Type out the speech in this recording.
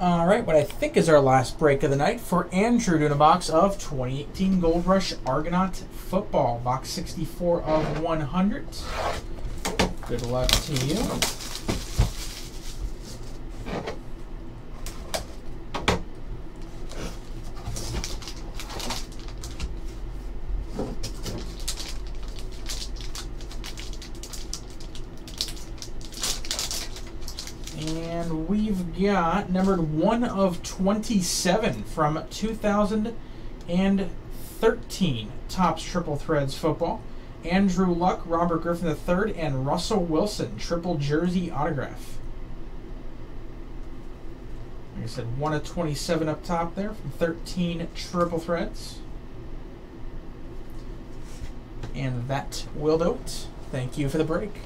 All right, what I think is our last break of the night for Andrew doing a box of 2018 Gold Rush Argonaut football, box 64 of 100. Good luck to you. And we've got numbered 1 of 27 from 2013 Topps Triple Threads Football. Andrew Luck, Robert Griffin III, and Russell Wilson, triple jersey autograph. Like I said, 1 of 27 up top there from 13 Triple Threads. And that will do it. Thank you for the break.